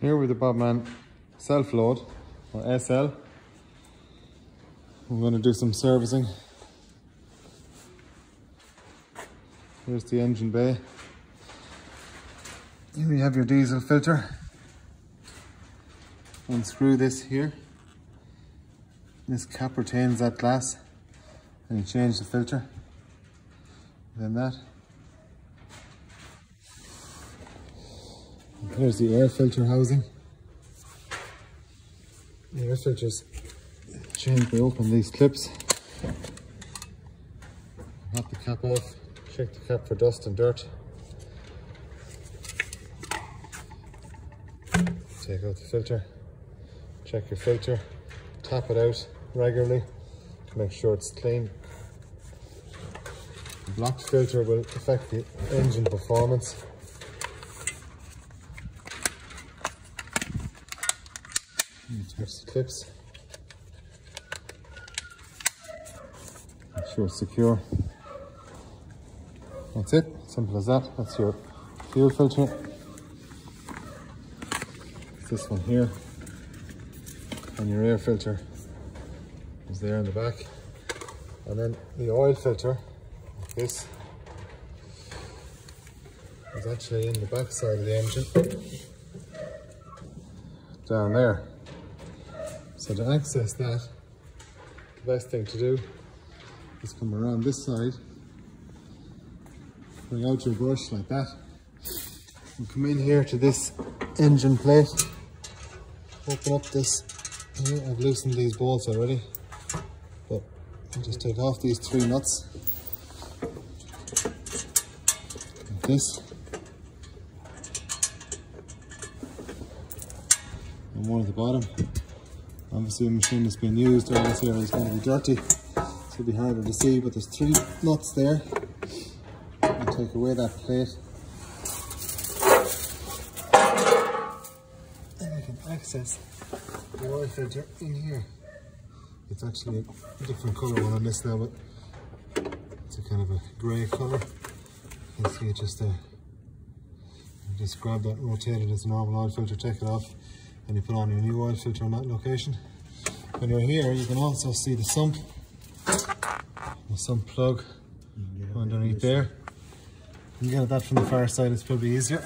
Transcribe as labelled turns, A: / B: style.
A: Here with the BOBMAN self-load or SL. I'm going to do some servicing. Here's the engine bay. Here you have your diesel filter. Unscrew this here. This cap retains that glass and you change the filter. Then that. Here's the air filter housing. The air filters change by open these clips. Pop the cap off, check the cap for dust and dirt. Take out the filter, check your filter, tap it out regularly to make sure it's clean. The blocked filter will affect the engine performance. Attach the clips. Make sure it's secure. That's it, simple as that. That's your fuel filter. This one here. And your air filter is there in the back. And then the oil filter, like this, is actually in the back side of the engine. Down there. So to access that, the best thing to do is come around this side, bring out your brush like that, and come in here to this engine plate, open up this. I've loosened these bolts already, but I'll just take off these three nuts, like this, and one at the bottom. Obviously a machine that's been used all this area is going to be dirty, so it'll be harder to see, but there's three nuts there. I'll take away that plate. And I can access the oil filter in here. It's actually a different colour one on this now, but it's a kind of a grey colour. You can see it just there. Just grab that, rotate it as a normal oil filter, take it off, and you put on your new oil filter on that location. When you're here, you can also see the sump, the sump plug underneath there. You can get that from the far side, it's probably easier.